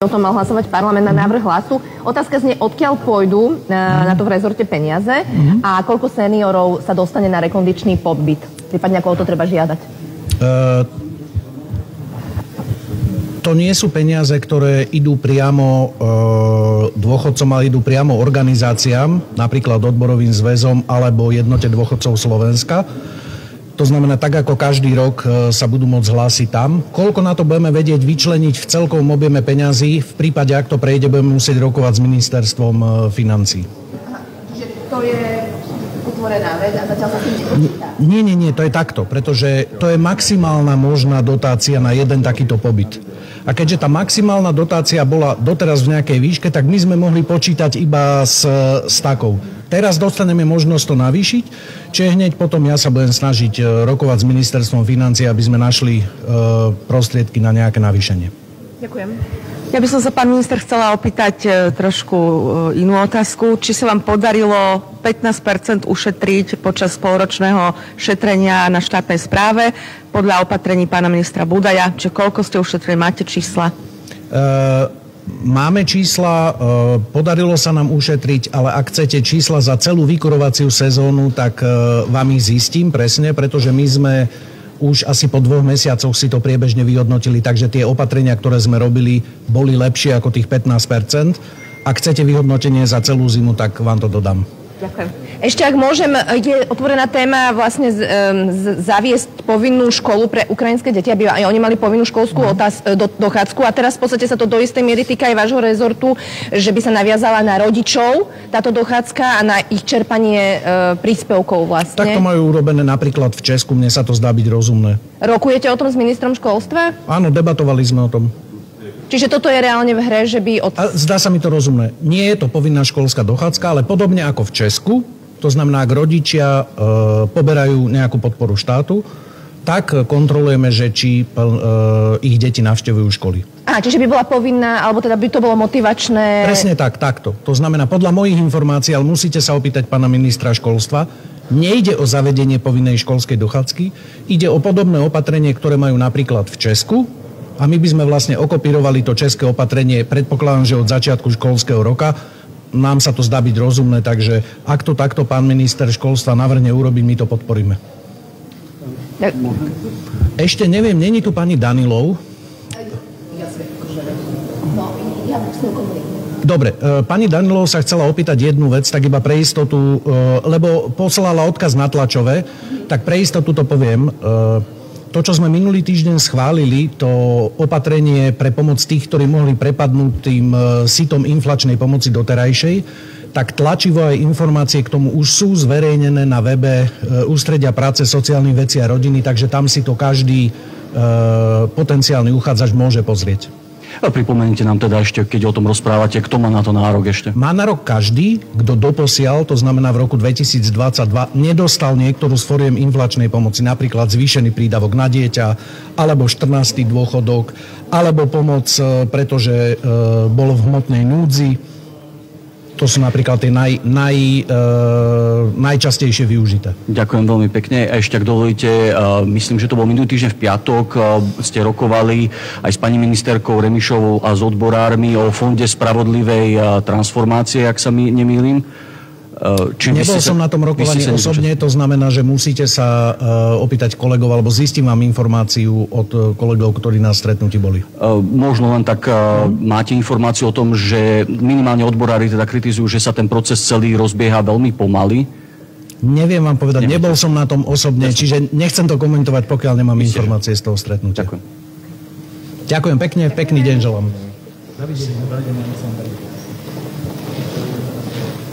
O tom mal hlasovať parlament na návrh hlasu. Otázka znie, odkiaľ pôjdu na, na to v rezorte peniaze a koľko seniorov sa dostane na rekondičný pobyt? Prípadne ako o to treba žiadať? Uh, to nie sú peniaze, ktoré idú priamo uh, dôchodcom, ale idú priamo organizáciám, napríklad odborovým zväzom alebo jednote dôchodcov Slovenska. To znamená, tak ako každý rok e, sa budú môcť hlásiť tam. Koľko na to budeme vedieť vyčleniť v celkovom objeme peňazí, v prípade, ak to prejde, budeme musieť rokovať s ministerstvom e, financí. Čiže to je utvorená vec a zatiaľ sa tým Nie, nie, nie, to je takto, pretože to je maximálna možná dotácia na jeden takýto pobyt. A keďže tá maximálna dotácia bola doteraz v nejakej výške, tak my sme mohli počítať iba s, s takou. Teraz dostaneme možnosť to navýšiť, čiže hneď potom ja sa budem snažiť e, rokovať s ministerstvom financie, aby sme našli e, prostriedky na nejaké navýšenie. Ďakujem. Ja by som sa, pán minister, chcela opýtať e, trošku inú otázku. Či sa vám podarilo 15% ušetriť počas polročného šetrenia na štátnej správe podľa opatrení pána ministra Budaja? Čiže koľko ste ušetrili? Máte čísla? Uh, Máme čísla, podarilo sa nám ušetriť, ale ak chcete čísla za celú vykurovaciu sezónu, tak vám ich zistím presne, pretože my sme už asi po dvoch mesiacoch si to priebežne vyhodnotili, takže tie opatrenia, ktoré sme robili, boli lepšie ako tých 15% Ak chcete vyhodnotenie za celú zimu, tak vám to dodám. Ďakujem. Ešte ak môžem, je otvorená téma vlastne z, z, zaviesť povinnú školu pre ukrajinské deti, aby aj oni mali povinnú školskú no. otáz, do, dochádzku. A teraz v podstate sa to do istej miery týka aj vášho rezortu, že by sa naviazala na rodičov táto dochádzka a na ich čerpanie e, príspevkov vlastne. Tak to majú urobené napríklad v Česku, mne sa to zdá byť rozumné. Rokujete o tom s ministrom školstva? Áno, debatovali sme o tom. Čiže toto je reálne v hre, že by... Od... A zdá sa mi to rozumné. Nie je to povinná školská dochádzka, ale podobne ako v Česku, to znamená, ak rodičia e, poberajú nejakú podporu štátu, tak kontrolujeme, že či e, ich deti navštevujú školy. A, čiže by bola povinná, alebo teda by to bolo motivačné... Presne tak, takto. To znamená, podľa mojich informácií, ale musíte sa opýtať pána ministra školstva, nejde o zavedenie povinnej školskej dochádzky, ide o podobné opatrenie, ktoré majú napríklad v Česku, a my by sme vlastne okopírovali to české opatrenie, predpokladám, že od začiatku školského roka. Nám sa to zdá byť rozumné, takže ak to takto pán minister školstva navrhne urobiť, my to podporíme. Ešte neviem, není tu pani Danilov? Dobre, e, pani Danilov sa chcela opýtať jednu vec, tak iba pre istotu, e, lebo poslala odkaz na tlačové, tak pre istotu to poviem. To, čo sme minulý týždeň schválili, to opatrenie pre pomoc tých, ktorí mohli prepadnúť tým e, sitom inflačnej pomoci doterajšej, tak tlačivo aj informácie k tomu už sú zverejnené na webe e, Ústredia práce, sociálnych vecí a rodiny, takže tam si to každý e, potenciálny uchádzač môže pozrieť. A pripomenite nám teda ešte, keď o tom rozprávate, kto má na to nárok ešte? Má nárok každý, kto doposiaľ, to znamená v roku 2022, nedostal niektorú z foriem inflačnej pomoci, napríklad zvýšený prídavok na dieťa, alebo 14. dôchodok, alebo pomoc, e, pretože e, bol v hmotnej núdzi, to sú napríklad tie naj, naj, e, najčastejšie využité. Ďakujem veľmi pekne. A ešte, ak dovolíte, e, myslím, že to bol minulý týždeň v piatok, e, ste rokovali aj s pani ministerkou Remišovou a s odborármi o Fonde spravodlivej e, transformácie, ak sa mi nemýlim. Eh, či Nebol som sa, na tom rokovaní osobne, to znamená, že musíte sa uh, opýtať kolegov, alebo zistím vám informáciu od uh, kolegov, ktorí na stretnutí boli. Uh, možno len tak uh, hmm. máte informáciu o tom, že minimálne odborári teda kritizujú, že sa ten proces celý rozbieha veľmi pomaly. Neviem vám povedať, Nemáte. nebol som na tom osobne, Jasne. čiže nechcem to komentovať, pokiaľ nemám Myslíte, informácie z toho stretnutia. Ďakujem. Ďakujem pekne, pekný deň želám. Dovidenia, dovidenia,